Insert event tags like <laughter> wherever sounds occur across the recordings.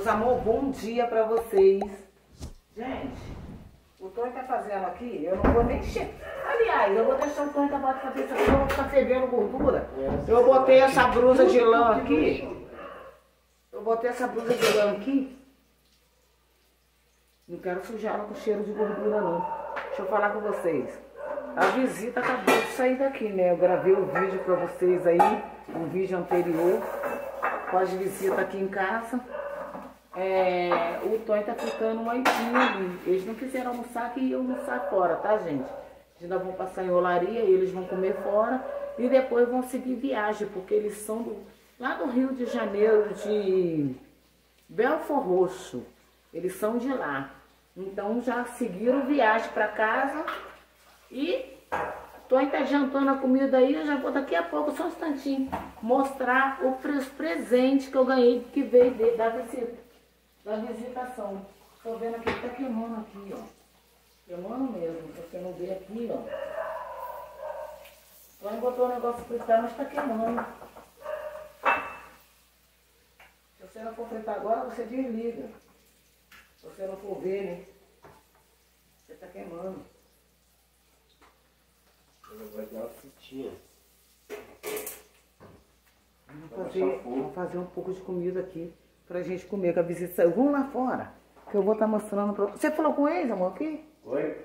Meus amor, bom dia pra vocês. Gente, o Tony tá fazendo aqui, eu não vou nem chegar. Aliás, eu vou deixar o Tony fazer isso aqui, eu vou ficar fedendo gordura. Eu botei essa blusa de lã aqui. Eu botei essa blusa de lã aqui. Não quero sujar ela com cheiro de gordura, não. Deixa eu falar com vocês. A visita acabou de sair daqui, né? Eu gravei o vídeo pra vocês aí, um vídeo anterior, com as visitas aqui em casa. É, o Tony tá uma aipinha ali. Eles não quiseram almoçar, que iam almoçar fora, tá, gente? Eles ainda vão passar em olaria, eles vão comer fora e depois vão seguir viagem, porque eles são do, lá do Rio de Janeiro, de Belfor Roxo. Eles são de lá. Então já seguiram viagem para casa e Tony tá jantando a comida aí, eu já vou daqui a pouco, só um instantinho, mostrar o presente que eu ganhei que veio da visita, da visitação. Tô vendo aqui que tá queimando aqui, ó. Queimando mesmo, se você não vê aqui, ó. Tony botou o negócio fritar, mas tá queimando. Se você não for fritar agora, você desliga. Se você não for ver, né? Você tá queimando. Vai dar uma fritinha. Vamos fazer, vamos fazer um pouco de comida aqui pra gente comer com a visita. saiu. Vamos lá fora, que eu vou estar mostrando pra você. falou com eles, amor, aqui? Oi?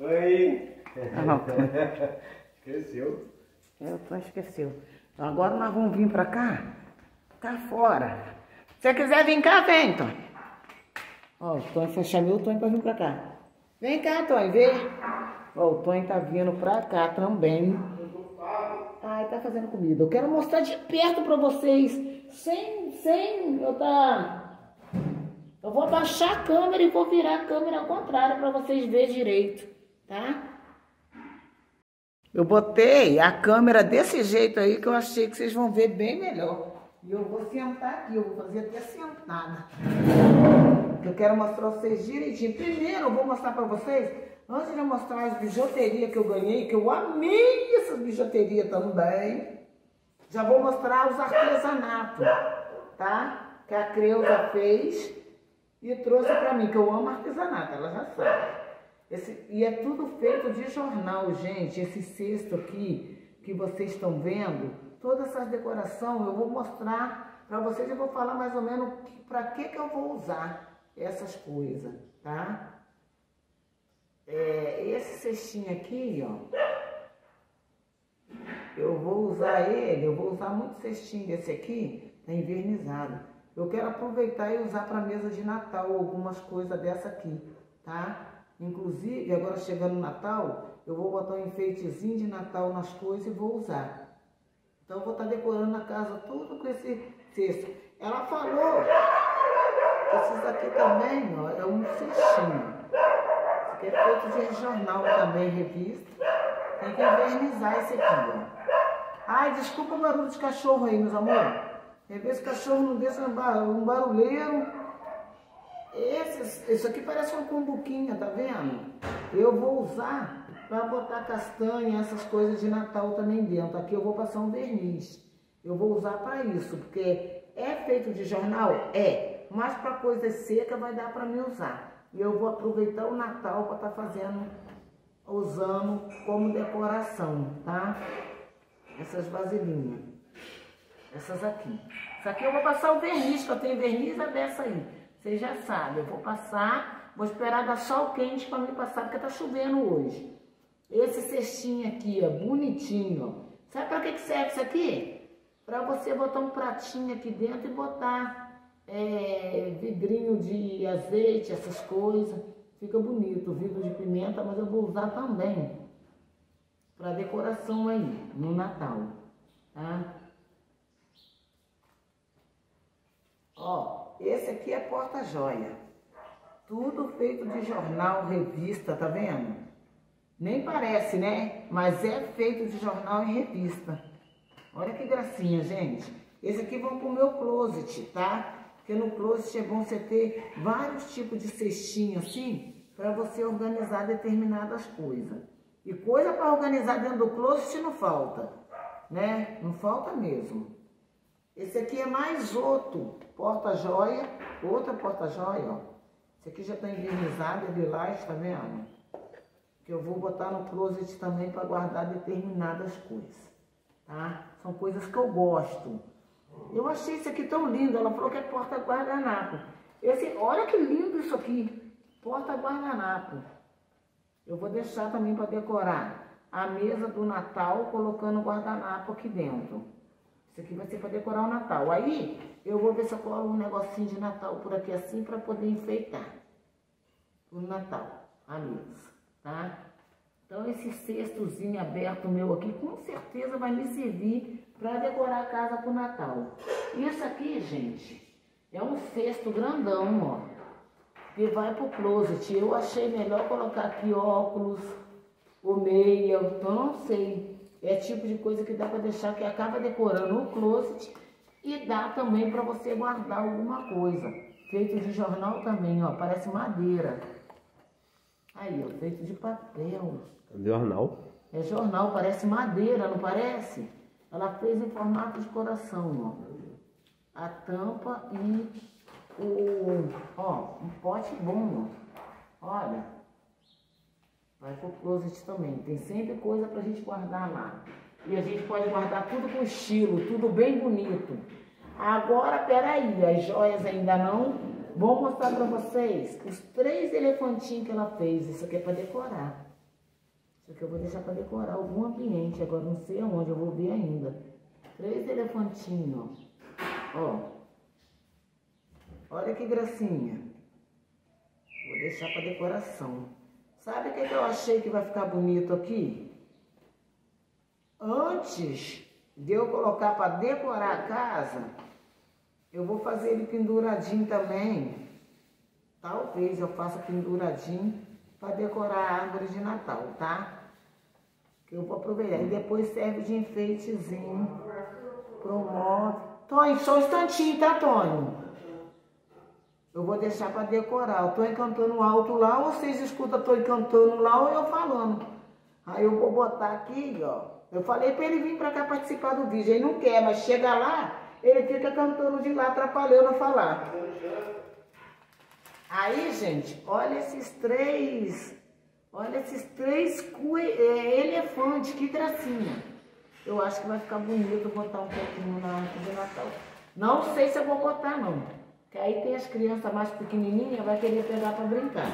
Oi? Ah. <laughs> Esqueceu? Eu tô esqueceu. Agora nós vamos vir pra cá, cá fora. Se você quiser vir cá, vem, Tony. Ó, o Tony foi chamei o Tony pra vir pra cá. Vem cá, Tony, vê. Ó, o Tony tá vindo pra cá também. Ai, tá fazendo comida. Eu quero mostrar de perto pra vocês. Sem, sem eu tá... Eu vou abaixar a câmera e vou virar a câmera ao contrário pra vocês verem direito, tá? Eu botei a câmera desse jeito aí que eu achei que vocês vão ver bem melhor. E eu vou sentar aqui, eu vou fazer até sentada. Eu quero mostrar vocês direitinho. Primeiro eu vou mostrar pra vocês, antes de mostrar as bijuterias que eu ganhei, que eu amei essa bijuteria também. Já vou mostrar os artesanatos, tá? Que a Creuza fez e trouxe pra mim, que eu amo artesanato, ela já sabe. Esse, e é tudo feito de jornal, gente. Esse cesto aqui que vocês estão vendo, toda essa decoração eu vou mostrar para vocês. Eu vou falar mais ou menos para que que eu vou usar essas coisas, tá? É, esse cestinho aqui, ó, eu vou usar ele, eu vou usar muito cestinho desse aqui, tá invernizado. Eu quero aproveitar e usar para mesa de Natal algumas coisas dessa aqui, tá? Inclusive, agora chegando o Natal, eu vou botar um enfeitezinho de Natal nas coisas e vou usar. Então, eu vou estar decorando a casa tudo com esse cesto. Ela falou esses aqui também, ó, é um cestinho. É feito de jornal também, revista. Tem que invernizar esse aqui. Ai, desculpa o barulho de cachorro aí, meus amores. Às vezes o cachorro não deixa um bar- barulheiro. Esse, aqui parece uma cumbuquinha, tá vendo? Eu vou usar para botar castanha, essas coisas de Natal também dentro. Aqui eu vou passar um verniz. Eu vou usar para isso, porque é feito de jornal? É. Mas para coisa seca vai dar para me usar. E eu vou aproveitar o Natal para estar fazendo, usando como decoração, tá? Essas vasilhinhas. Essas aqui. Isso aqui eu vou passar o verniz, que eu tenho verniz é dessa aí. Vocês já sabem, eu vou passar, vou esperar dar sol quente para me passar, porque tá chovendo hoje. Esse cestinho aqui, ó, bonitinho, ó. Sabe para que que serve isso aqui? Para você botar um pratinho aqui dentro e botar é, vidrinho de azeite, essas coisas. Fica bonito, vidro de pimenta, mas eu vou usar também para decoração aí, no Natal, tá? Ó, esse aqui é porta-joia. Tudo feito de jornal, revista, tá vendo? Nem parece, né? Mas é feito de jornal e revista. Olha que gracinha, gente. Esse aqui vão pro meu closet, tá? Porque no closet é bom você ter vários tipos de cestinho assim, para você organizar determinadas coisas. E coisa para organizar dentro do closet não falta, né? Não falta mesmo. Esse aqui é mais outro porta-joia, outra porta-joia, ó. Esse aqui já tá envernizado, é de tá vendo? Que eu vou botar no closet também para guardar determinadas coisas, tá? São coisas que eu gosto. Eu achei isso aqui tão lindo, ela falou que é porta-guardanapo. Esse, olha que lindo isso aqui, porta-guardanapo. Eu vou deixar também para decorar a mesa do Natal, colocando o guardanapo aqui dentro. Isso aqui vai ser para decorar o Natal. Aí, eu vou ver se eu colo um negocinho de Natal por aqui assim, para poder enfeitar o Natal, a mesa, tá? Então, esse cestozinho aberto meu aqui, com certeza vai me servir para decorar a casa para o Natal. Isso aqui, gente, é um cesto grandão, ó que vai pro closet. Eu achei melhor colocar aqui óculos, o meia, então não sei. É tipo de coisa que dá para deixar que acaba decorando o closet e dá também para você guardar alguma coisa. Feito de jornal também, ó, parece madeira. Aí, ó, feito de papel. Jornal? É jornal, parece madeira, não parece? Ela fez em formato de coração, ó. A tampa e o, ó, um pote bom, ó. Olha. Vai pro closet também. Tem sempre coisa pra gente guardar lá. E a gente pode guardar tudo com estilo, tudo bem bonito. Agora, peraí, as joias ainda não. Vou mostrar pra vocês os três elefantinhos que ela fez. Isso aqui é pra decorar. Isso aqui eu vou deixar pra decorar algum ambiente. Agora não sei aonde, eu vou ver ainda. Três elefantinhos, ó. Olha que gracinha. Vou deixar para decoração. Sabe o que, que eu achei que vai ficar bonito aqui? Antes de eu colocar para decorar a casa, eu vou fazer ele penduradinho também. Talvez eu faça penduradinho para decorar a árvore de Natal, tá? Eu vou aproveitar. E depois serve de enfeitezinho. Promove. Tonho, só um instantinho, tá, Tonho? Eu vou deixar para decorar. Eu estou encantando alto lá, vocês escutam, estou encantando lá ou eu falando. Aí eu vou botar aqui, ó. Eu falei para ele vir para cá participar do vídeo. Ele não quer, mas chega lá, ele fica cantando de lá, atrapalhando a falar. Aí, gente, olha esses três, olha esses três é, elefantes, que gracinha. Eu acho que vai ficar bonito botar um pouquinho na arte de Natal. Não sei se eu vou botar, não. Que aí tem as crianças mais pequenininhas, vai querer pegar para brincar.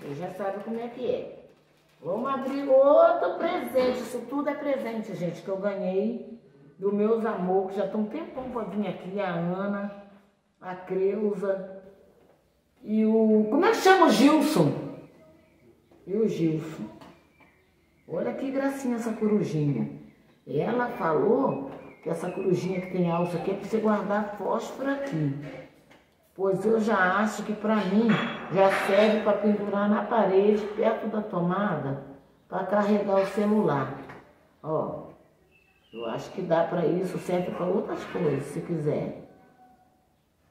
Você já sabe como é que é. Vamos abrir outro presente. Isso tudo é presente, gente, que eu ganhei dos meus amores, já estão um tempão para vir aqui. A Ana, a Creuza e o... Como é que chama o Gilson? Gilson. Olha que gracinha essa corujinha. Ela falou que essa corujinha que tem alça aqui é para você guardar fósforo aqui pois eu já acho que para mim já serve para pendurar na parede, perto da tomada, para carregar o celular. Ó, eu acho que dá para isso, serve para outras coisas, se quiser.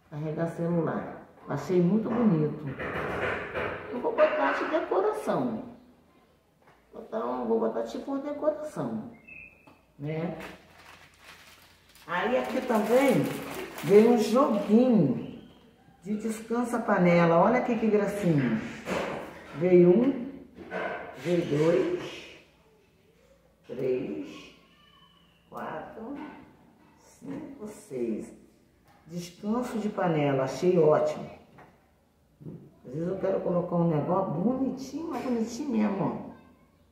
Carregar celular. Achei muito bonito. Eu vou botar de decoração. Então, vou botar tipo uma decoração, né? Aí aqui também veio um joguinho de descansa panela. Olha aqui que gracinha. Veio um, veio dois, três, quatro, cinco, seis. Descanso de panela, achei ótimo. Às vezes eu quero colocar um negócio bonitinho, mas bonitinho mesmo, ó.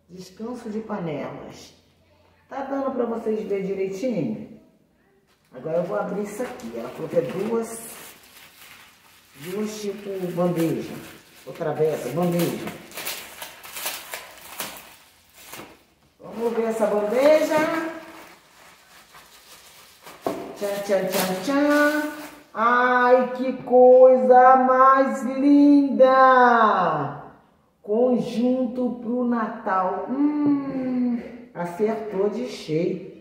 Descanso de panelas. Tá dando para vocês verem direitinho? Agora eu vou abrir isso aqui. Ela falou que é duas duas tipo bandeja, ou travessa, bandeja. Vamos ver essa bandeja. Tchan, tchan, tchan, tchan. Ai, que coisa mais linda! Conjunto pro Natal. Hum, acertou de cheio.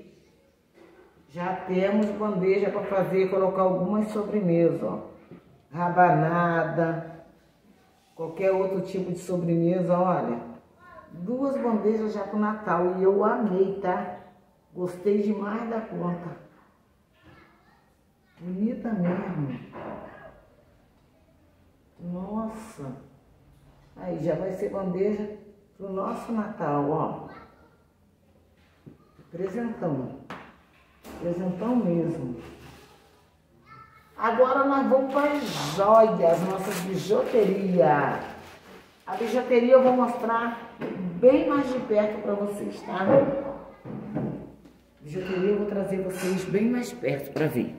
Já temos bandeja para fazer, colocar algumas sobremesas, ó rabanada, qualquer outro tipo de sobremesa, olha. Duas bandejas já para o Natal e eu amei, tá? Gostei demais da conta. Bonita mesmo. Nossa. Aí já vai ser bandeja pro nosso Natal, ó. Presentão. Presentão mesmo. Agora nós vamos para as joias, nossas bijuterias. A bijuteria eu vou mostrar bem mais de perto para vocês, tá? Bijuteria eu vou trazer vocês bem mais perto para ver.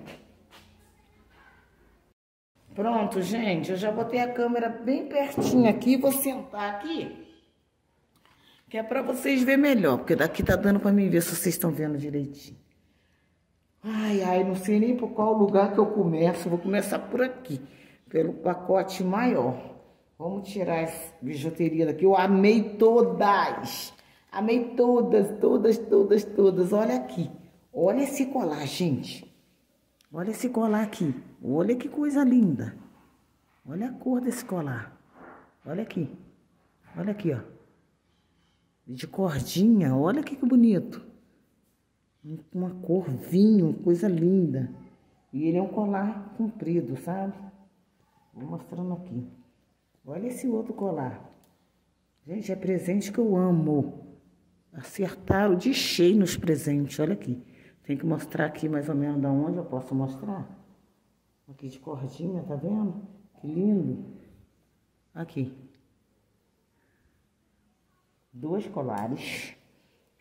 Pronto, gente, eu já botei a câmera bem pertinho aqui, vou sentar aqui, que é para vocês verem melhor, porque daqui tá dando para mim ver se vocês estão vendo direitinho. Ai, ai, não sei nem por qual lugar que eu começo, vou começar por aqui, pelo pacote maior. Vamos tirar essa bijuteria daqui, eu amei todas, amei todas, todas, todas, todas, olha aqui, olha esse colar, gente. Olha esse colar aqui. Olha que coisa linda. Olha a cor desse colar. Olha aqui. Olha aqui, ó. De cordinha. Olha que bonito. Uma cor vinho, coisa linda. E ele é um colar comprido, sabe? Vou mostrando aqui. Olha esse outro colar. Gente, é presente que eu amo. Acertaram de cheio nos presentes. Olha aqui. Tem que mostrar aqui mais ou menos da onde eu posso mostrar. Aqui de cordinha, tá vendo? Que lindo. Aqui. Dois colares.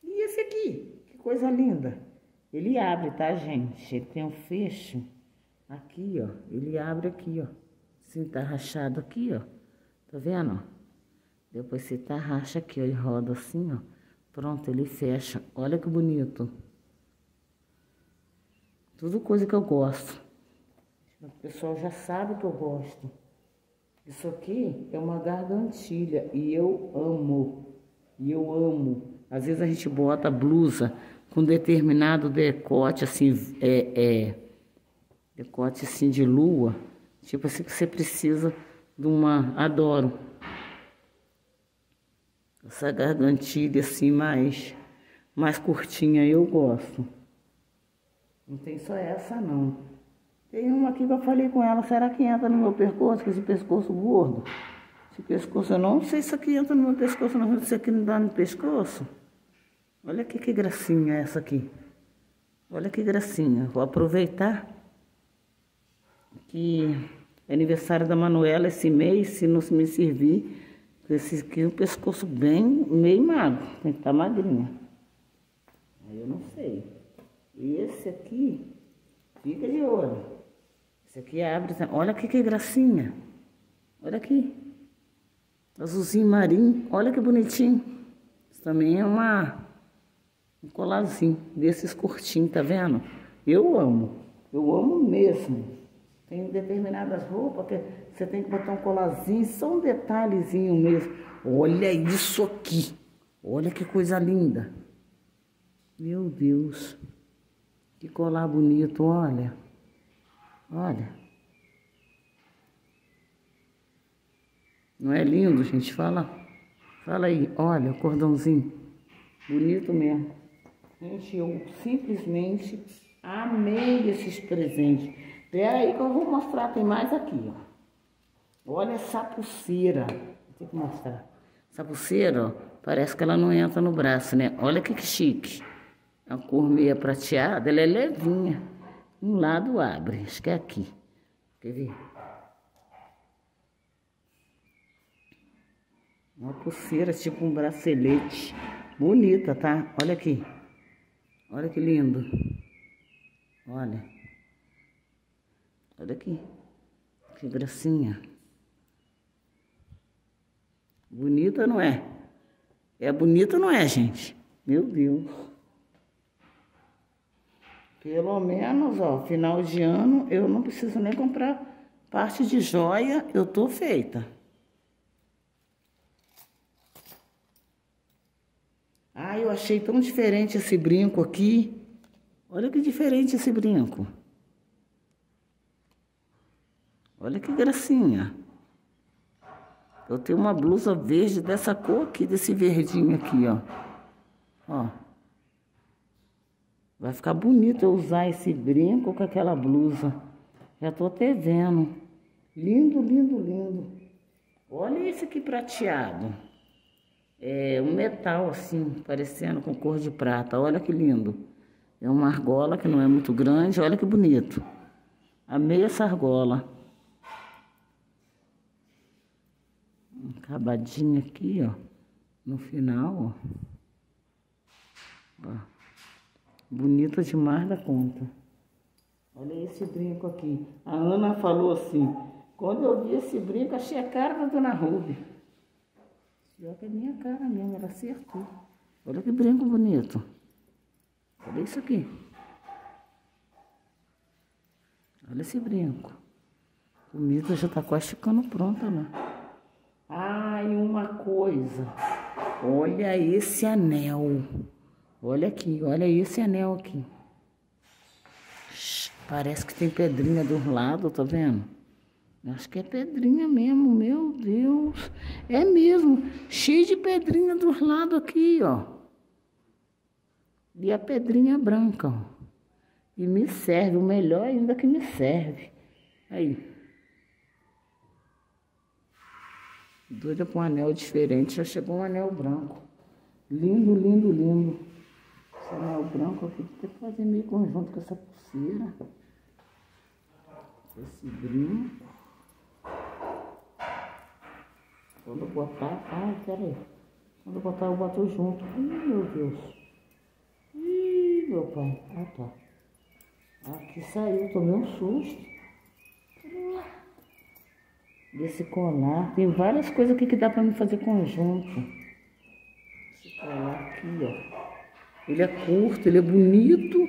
E esse aqui, que coisa linda. Ele abre, tá, gente? Ele tem um fecho aqui, ó. Ele abre aqui, ó. Assim, tá rachado aqui, ó. Tá vendo? Depois você tá racha aqui, ó. Ele roda assim, ó. Pronto, ele fecha. Olha que bonito. Tudo coisa que eu gosto. O pessoal já sabe que eu gosto. Isso aqui é uma gargantilha e eu amo. E eu amo. Às vezes a gente bota blusa com determinado decote, assim, é, é decote assim de lua. Tipo assim que você precisa de uma. Adoro. Essa gargantilha assim mais, mais curtinha eu gosto. Não tem só essa, não. Tem uma aqui que eu falei com ela, será que entra no meu pescoço, com esse pescoço gordo? Esse pescoço, eu não sei se aqui entra no meu pescoço, não, isso aqui não dá no pescoço. Olha aqui que gracinha essa aqui. Olha que gracinha. Vou aproveitar que é aniversário da Manuela esse mês, se não me servir, esse aqui é um pescoço bem, meio magro, tem que estar tá magrinha. Aí eu não sei. Esse aqui, fica de olho. Esse aqui abre, olha aqui que gracinha. Olha aqui. Azulzinho marinho, olha que bonitinho. Isso também é uma, um colarzinho desses curtinhos, tá vendo? Eu amo, eu amo mesmo. Tem determinadas roupas que você tem que botar um colarzinho, só um detalhezinho mesmo. Olha isso aqui. Olha que coisa linda. Meu Deus. Que colar bonito, olha. Olha. Não é lindo, gente? Fala. Fala aí, olha o cordãozinho. Bonito mesmo. Gente, eu simplesmente amei esses presentes. Pera aí que eu vou mostrar, tem mais aqui, ó. Olha essa pulseira. Tem que mostrar. Essa pulseira, ó, parece que ela não entra no braço, né? Olha que chique. A cor meia prateada, ela é levinha. Um lado abre, acho que é aqui. Quer ver? Uma pulseira, tipo um bracelete. Bonita, tá? Olha aqui. Olha que lindo. Olha. Olha aqui. Que gracinha. Bonita, não é? É bonita, não é, gente? Meu Deus. Pelo menos, ó, final de ano eu não preciso nem comprar parte de joia, eu tô feita. Ah, eu achei tão diferente esse brinco aqui. Olha que diferente esse brinco. Olha que gracinha. Eu tenho uma blusa verde dessa cor aqui, desse verdinho aqui, ó. Ó. Vai ficar bonito eu usar esse brinco com aquela blusa. Já tô até vendo. Lindo, lindo, lindo. Olha esse aqui prateado. É um metal assim, parecendo com cor de prata. Olha que lindo. É uma argola que não é muito grande. Olha que bonito. Amei essa argola. Acabadinha aqui, ó. No final, ó. ó. Bonita demais da conta. Olha esse brinco aqui. A Ana falou assim, quando eu vi esse brinco, achei a cara da Dona Ruby. Pior que é minha cara mesmo, ela acertou. Olha que brinco bonito. Olha isso aqui. Olha esse brinco. A comida já tá quase ficando pronta, né? Ah, e uma coisa. Olha esse anel. Olha aqui, olha esse anel aqui. Parece que tem pedrinha dos lados, tá vendo? Acho que é pedrinha mesmo, meu Deus. É mesmo, cheio de pedrinha dos lados aqui, ó. E a pedrinha branca, ó. E me serve, o melhor ainda que me serve. Aí. Doida com um anel diferente, já chegou um anel branco. Lindo, lindo, lindo. Anel branco aqui, tem que fazer meio conjunto com essa pulseira. Esse brinco. Quando botar, ai, peraí. Quando botar, eu boto junto. Ih, meu Deus. Ih, meu pai. Ah, tá. Aqui saiu, tomei um susto. Desse colar. Tem várias coisas aqui que dá pra me fazer conjunto. Esse colar aqui, ó. Ele é curto, ele é bonito.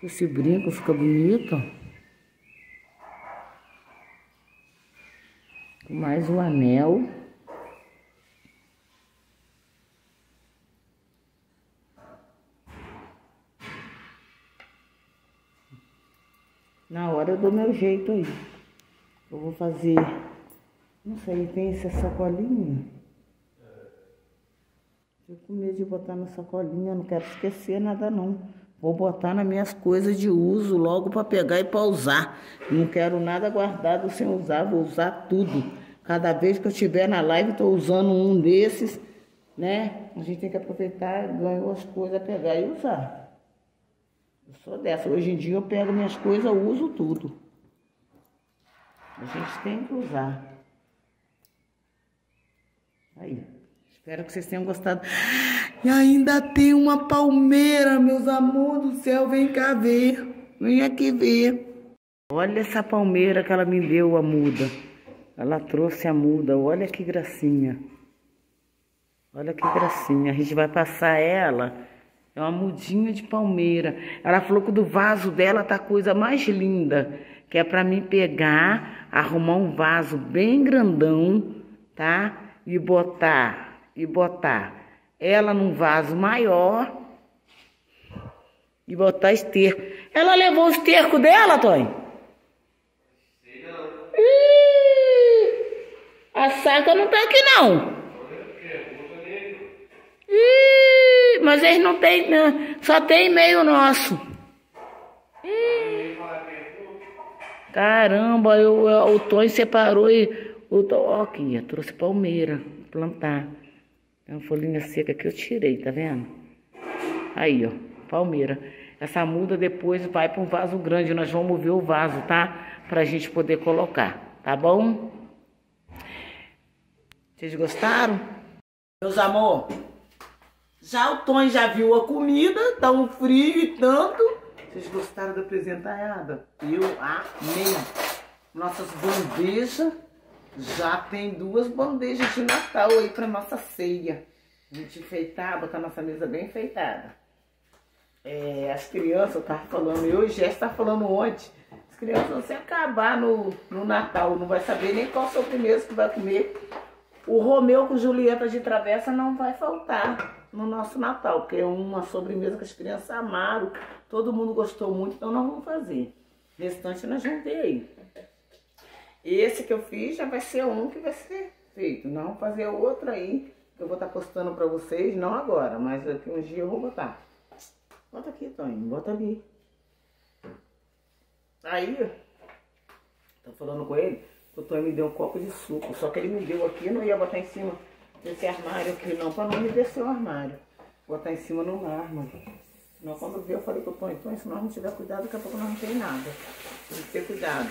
Esse brinco fica bonito, mais o anel. Na hora eu dou meu jeito aí. Eu vou fazer, não sei, tem essa sacolinha. Tô com medo de botar na sacolinha, não quero esquecer nada não. Vou botar nas minhas coisas de uso logo para pegar e para usar. Não quero nada guardado sem usar, vou usar tudo. Cada vez que eu estiver na live, estou usando um desses, né? A gente tem que aproveitar, ganhou as coisas, pegar e usar. Eu sou dessa. Hoje em dia eu pego minhas coisas, uso tudo. A gente tem que usar. Aí. Espero que vocês tenham gostado. E ainda tem uma palmeira, meus amores do céu. Vem cá ver. Vem aqui ver. Olha essa palmeira que ela me deu, a muda. Ela trouxe a muda, olha que gracinha. Olha que gracinha. A gente vai passar ela. É uma mudinha de palmeira. Ela falou que do vaso dela tá a coisa mais linda. Que é para mim pegar, arrumar um vaso bem grandão, tá? E botar, e botar ela num vaso maior. E botar esterco. Ela levou o esterco dela, Tony? A saca não tá aqui não. Mas eles não tem, não. só tem meio nosso. Caramba, eu, o Tony separou e o ó, aqui, eu trouxe palmeira plantar. Tem uma folhinha seca que eu tirei, tá vendo? Aí, ó, palmeira. Essa muda depois vai para um vaso grande, nós vamos ver o vaso, tá? Pra gente poder colocar, tá bom? Vocês gostaram? Meus amor, já o Tony já viu a comida, tá um frio e tanto. Vocês gostaram da apresentada? Eu amei. Nossas bandejas, já tem duas bandejas de Natal aí pra nossa ceia. A gente enfeitar, botar nossa mesa bem enfeitada. É, as crianças, eu tava falando, eu e Jéssica tava falando ontem, as crianças vão se acabar no, no Natal, não vai saber nem qual sobremesa que vai comer o Romeu com Julieta de Travessa não vai faltar no nosso Natal, porque é uma sobremesa que as crianças amaram, todo mundo gostou muito, então nós vamos fazer. O restante nós vamos aí. Esse que eu fiz já vai ser um que vai ser feito. Não fazer outro aí, que eu vou estar postando pra vocês, não agora, mas daqui uns dias eu vou botar. Bota aqui, Toninho, bota ali. Aí, Tô falando com ele, o Tonho me deu um copo de suco. Só que ele me deu aqui, não ia botar em cima desse armário aqui não, pra não me descer o armário. Botar em cima no mármore. Não, quando veio eu falei pro Tonho, Tonho, se nós não tiver cuidado, daqui a pouco nós não tem nada. Tem que ter cuidado.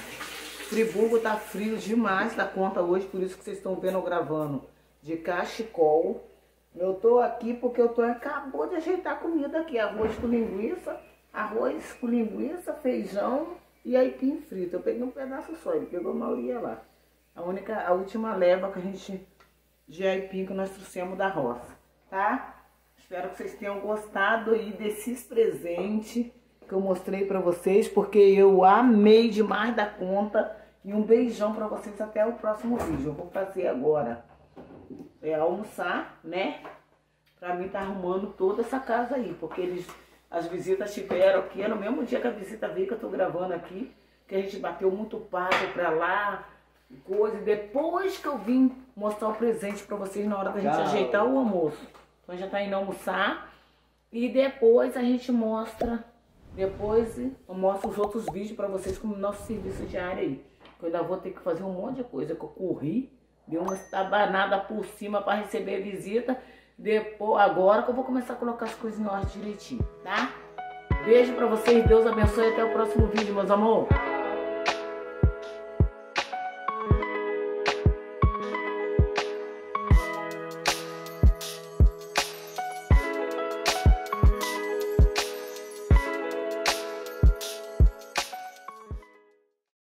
Friburgo tá frio demais da conta hoje, por isso que vocês estão vendo eu gravando de cachecol. Eu tô aqui porque eu tô acabou de ajeitar a comida aqui, arroz com linguiça, arroz com linguiça, feijão e aipim frito. Eu peguei um pedaço só, ele pegou a maioria lá. A única, a última leva que a gente de aipim que nós trouxemos da roça, tá? Espero que vocês tenham gostado aí desses presentes que eu mostrei para vocês, porque eu amei demais da conta. E um beijão para vocês até o próximo vídeo. Eu vou fazer agora é almoçar, né? Pra mim tá arrumando toda essa casa aí, porque eles, as visitas tiveram aqui, é no mesmo dia que a visita veio que eu tô gravando aqui, que a gente bateu muito papo pra lá, coisa, e depois que eu vim mostrar o presente pra vocês na hora da gente ajeitar o almoço. Então já tá indo almoçar, e depois a gente mostra, depois eu mostro os outros vídeos pra vocês como nosso serviço diário aí. Eu ainda vou ter que fazer um monte de coisa que eu corri, Dei uma estabanada por cima para receber visita. Depois, agora que eu vou começar a colocar as coisas em ordem direitinho, tá? Beijo pra vocês, Deus abençoe até o próximo vídeo, meus amores.